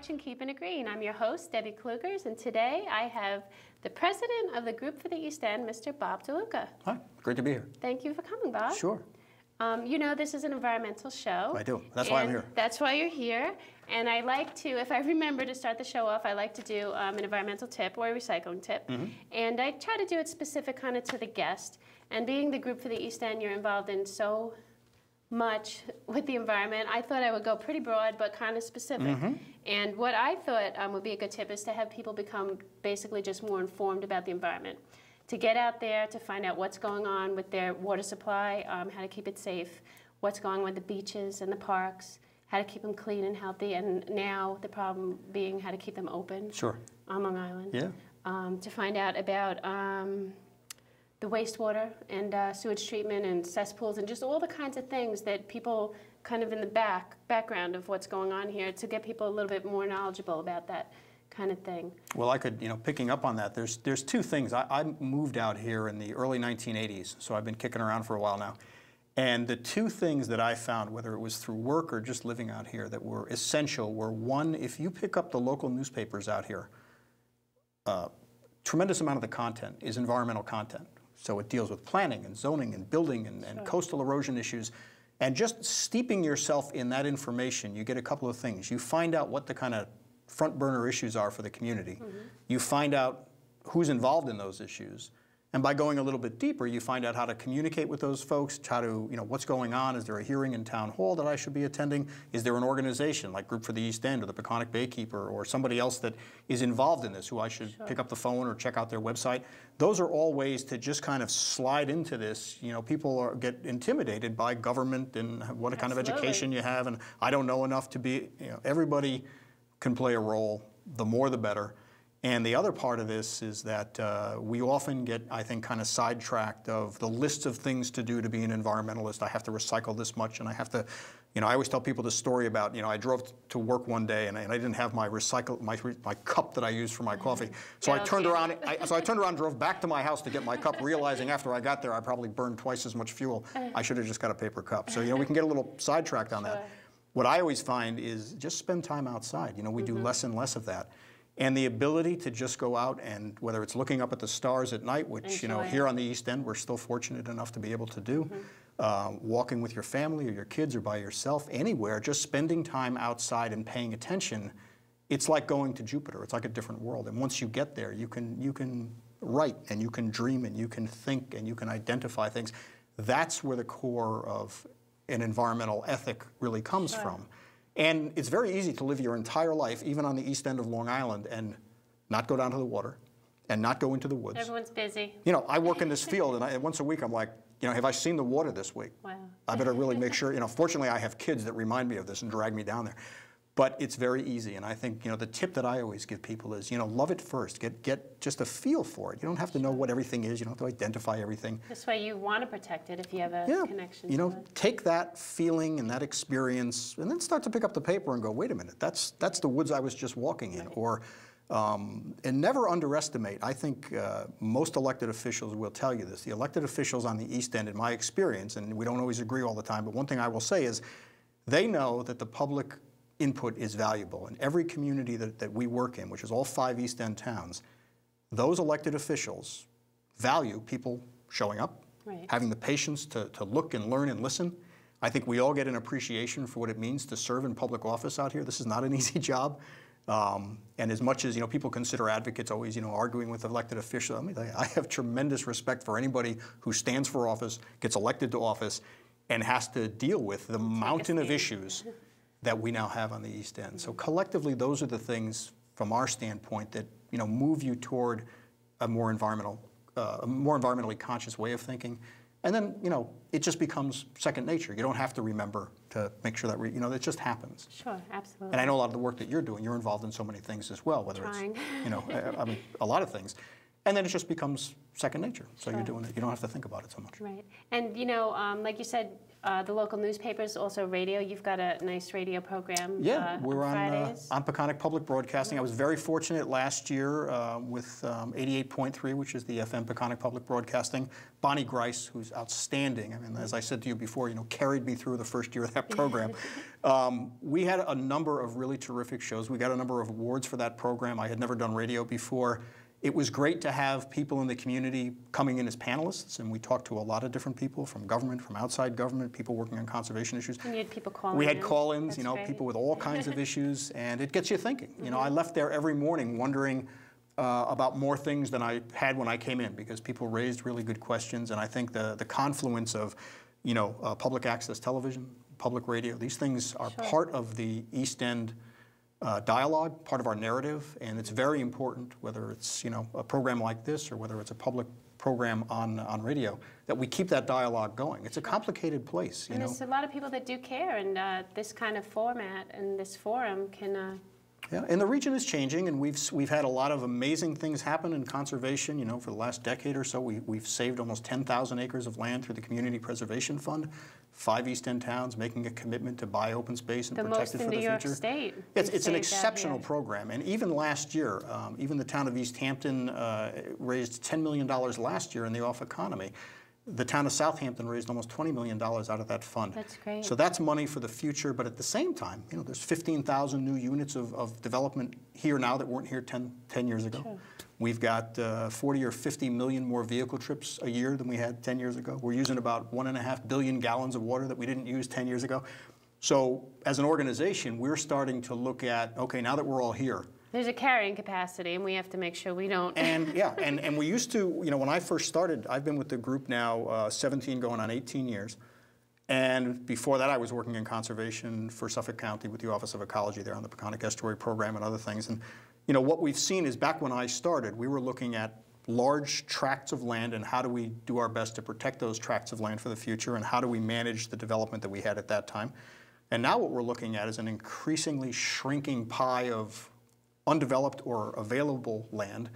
watching Keeping It Green. I'm your host, Debbie Klughers, and today I have the president of the Group for the East End, Mr. Bob DeLuca. Hi, great to be here. Thank you for coming, Bob. Sure. Um, you know this is an environmental show. I do. That's why I'm here. That's why you're here. And I like to, if I remember to start the show off, I like to do um, an environmental tip or a recycling tip. Mm-hmm. And I try to do it specific kind of to the guest. And being the Group for the East End, you're involved in so much with the environment. I thought I would go pretty broad, but kind of specific. Mm-hmm. And what I thought um, would be a good tip is to have people become basically just more informed about the environment. To get out there, to find out what's going on with their water supply, um, how to keep it safe, what's going on with the beaches and the parks, how to keep them clean and healthy, and now the problem being how to keep them open Sure. on Long Island. Yeah. Um, to find out about um, the wastewater and uh, sewage treatment and cesspools and just all the kinds of things that people kind of in the back background of what's going on here to get people a little bit more knowledgeable about that kind of thing. Well, I could, you know, picking up on that, there's, there's two things. I, I moved out here in the early 1980s, so I've been kicking around for a while now. And the two things that I found, whether it was through work or just living out here, that were essential were one, if you pick up the local newspapers out here, uh, tremendous amount of the content is environmental content. So it deals with planning and zoning and building and, and coastal erosion issues. And just steeping yourself in that information, you get a couple of things. You find out what the kind of front burner issues are for the community. Mm-hmm. You find out who's involved in those issues. And by going a little bit deeper, you find out how to communicate with those folks, how to, you know, what's going on. Is there a hearing in town hall that I should be attending? Is there an organization like Group for the East End or the Peconic Baykeeper or somebody else that is involved in this who I should pick up the phone or check out their website? Those are all ways to just kind of slide into this. You know, people are, get intimidated by government and what kind of education you have, and I don't know enough to be, you know, everybody can play a role. The more, the better. And the other part of this is that uh, we often get, I think, kind of sidetracked of the list of things to do to be an environmentalist. I have to recycle this much, and I have to, you know, I always tell people the story about, you know, I drove to work one day and I, and I didn't have my recycle, my, my cup that I use for my coffee. So I turned okay. around, I, so I turned around and drove back to my house to get my cup, realizing after I got there I probably burned twice as much fuel. I should have just got a paper cup. So, you know, we can get a little sidetracked on Sure. that. What I always find is just spend time outside. You know, we do less and less of that. And the ability to just go out and whether it's looking up at the stars at night, which, you know, here on the East End we're still fortunate enough to be able to do, uh, walking with your family or your kids or by yourself, anywhere, just spending time outside and paying attention, it's like going to Jupiter. It's like a different world. And once you get there, you can, you can write and you can dream and you can think and you can identify things. That's where the core of an environmental ethic really comes from. And it's very easy to live your entire life, even on the east end of Long Island, and not go down to the water and not go into the woods. Everyone's busy. You know, I work in this field, and I, once a week I'm like, you know, have I seen the water this week? Wow. I better really make sure. You know, fortunately, I have kids that remind me of this and drag me down there. But it's very easy, and I think you know the tip that I always give people is you know love it first. Get get just a feel for it. You don't have to know what everything is. You don't have to identify everything. This way you want to protect it if you have a Yeah, connection you know, to it. take that feeling and that experience, and then start to pick up the paper and go, wait a minute, that's that's the woods I was just walking in, or. Um, and never underestimate. I think uh, most elected officials will tell you this. The elected officials on the East End, in my experience, and we don't always agree all the time, but one thing I will say is they know that the public input is valuable. In every community that, that we work in, which is all five East End towns, those elected officials value people showing up, Right. having the patience to, to look and learn and listen. I think we all get an appreciation for what it means to serve in public office out here. This is not an easy job. Um, and as much as you know, people consider advocates always, you know, arguing with elected officials. I mean, I have tremendous respect for anybody who stands for office, gets elected to office, and has to deal with the mountain of issues that we now have on the East End. So collectively, those are the things from our standpoint that you know move you toward a more environmental, uh, a more environmentally conscious way of thinking. And then you know it just becomes second nature. You don't have to remember to make sure that we, you know it just happens. Sure, absolutely. And I know a lot of the work that you're doing, you're involved in so many things as well, whether Trying. it's you know I, I mean a lot of things. And then it just becomes second nature. So you're doing it. You don't have to think about it so much. Right. And, you know, um, like you said, uh, the local newspapers, also radio. You've got a nice radio program. Yeah, uh, we're on, uh, on Peconic Public Broadcasting. I was very fortunate last year uh, with um, 88.3, which is the FM Peconic Public Broadcasting. Bonnie Grice, who's outstanding. I mean, as I said to you before, you know, carried me through the first year of that program. um, we had a number of really terrific shows. We got a number of awards for that program. I had never done radio before. It was great to have people in the community coming in as panelists, and we talked to a lot of different people from government, from outside government, people working on conservation issues. and you had people calling We had call-ins, you know, great. people with all kinds of issues, and it gets you thinking. You know, I left there every morning wondering uh, about more things than I had when I came in because people raised really good questions, and I think the the confluence of, you know, uh, public access television, public radio, these things are part of the East End uh, dialogue, part of our narrative, and it's very important, whether it's you know a program like this or whether it's a public program on on radio, that we keep that dialogue going. It's a complicated place, you And know. there's a lot of people that do care, and uh, this kind of format and this forum can. Uh, Yeah, and the region is changing, and we've we've had a lot of amazing things happen in conservation. You know, for the last decade or so, we we've saved almost 10,000 acres of land through the Community Preservation Fund. Five East End towns making a commitment to buy open space and the protect most it in for New the York future. State. It's, it's an exceptional program, and even last year, um, even the town of East Hampton uh, raised $10 million last year in the off economy. The town of Southampton raised almost $20 million out of that fund. That's great. So that's money for the future, but at the same time, you know, there's 15,000 new units of, of development here now that weren't here 10, 10 years ago. We've got uh, 40 or 50 million more vehicle trips a year than we had 10 years ago. We're using about one and a half billion gallons of water that we didn't use 10 years ago. So as an organization, we're starting to look at, okay, now that we're all here, There's a carrying capacity, and we have to make sure we don't. and yeah, and, and we used to, you know, when I first started, I've been with the group now uh, 17 going on 18 years. And before that, I was working in conservation for Suffolk County with the Office of Ecology there on the Peconic Estuary Program and other things. And, you know, what we've seen is back when I started, we were looking at large tracts of land and how do we do our best to protect those tracts of land for the future and how do we manage the development that we had at that time. And now what we're looking at is an increasingly shrinking pie of undeveloped or available land,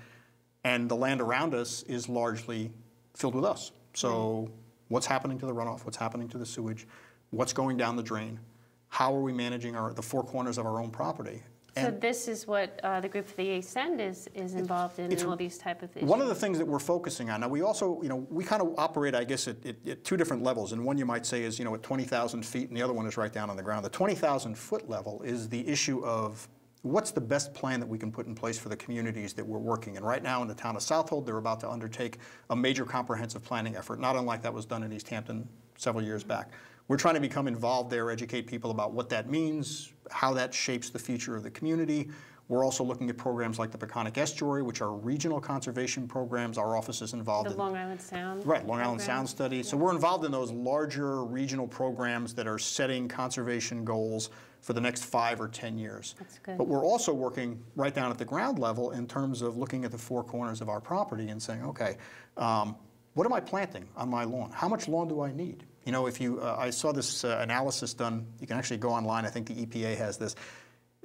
and the land around us is largely filled with us. So, what's happening to the runoff? What's happening to the sewage? What's going down the drain? How are we managing our, the four corners of our own property? so this is what uh, the group for the East End is, is involved in, and all these type of issues. one of the things that we're focusing on now, we also, you know, we kind of operate, I guess, at, at, at two different levels. And one you might say is, you know, at 20,000 feet, and the other one is right down on the ground. The 20,000 foot level is the issue of what's the best plan that we can put in place for the communities that we're working in. Right now in the town of Southold, they're about to undertake a major comprehensive planning effort, not unlike that was done in East Hampton several years back. We're trying to become involved there, educate people about what that means, how that shapes the future of the community. We're also looking at programs like the Peconic Estuary, which are regional conservation programs. Our office is involved The in Long Island Sound. Right, Long Island program. Sound Study. So we're involved in those larger regional programs that are setting conservation goals for the next five or 10 years. That's good. But we're also working right down at the ground level in terms of looking at the four corners of our property and saying, okay, um, what am I planting on my lawn? How much lawn do I need? You know, if you, uh, I saw this uh, analysis done, you can actually go online, I think the EPA has this,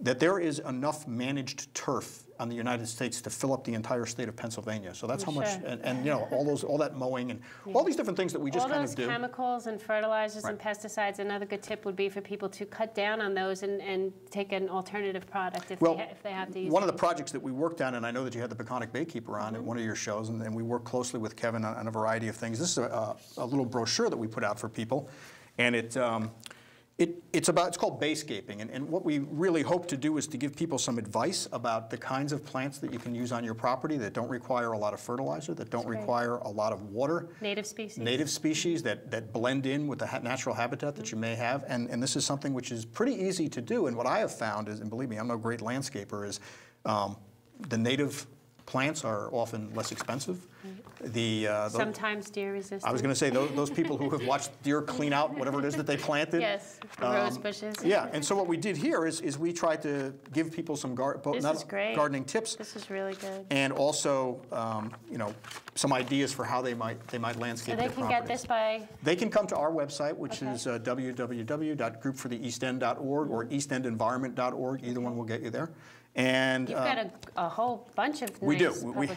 that there is enough managed turf on the United States to fill up the entire state of Pennsylvania. So that's how much, and, and you know, all those, all that mowing and all these different things that we just all kind of do. All those chemicals and fertilizers and pesticides, another good tip would be for people to cut down on those and, and take an alternative product if, Well, they, if they have to use One of the projects that we worked on, and I know that you had the Peconic Baykeeper on Mm-hmm. at one of your shows, and, and we worked closely with Kevin on, on a variety of things. This is a, a, a little brochure that we put out for people, and it, um, it, it's about, it's called bayscaping, and, and what we really hope to do is to give people some advice about the kinds of plants that you can use on your property that don't require a lot of fertilizer, that don't great. require a lot of water, native species. native species that, that blend in with the ha- natural habitat that you may have. And, and this is something which is pretty easy to do. And what I have found is, and believe me, I'm no great landscaper, is um, the native plants are often less expensive. The, uh, Sometimes deer resistant. I was going to say, those, those people who have watched deer clean out whatever it is that they planted. Yes, the rose bushes. Yeah, and so what we did here is, is we tried to give people some gar- This not is great. gardening tips, This is really good. and also, um, you know, some ideas for how they might, they might So landscape they their can properties. get this by, They can come to our website, which Okay. is uh, www.groupfortheeastend.org or eastendenvironment.org. Either one will get you there. And you've uh, got a, a whole bunch of we do. We-.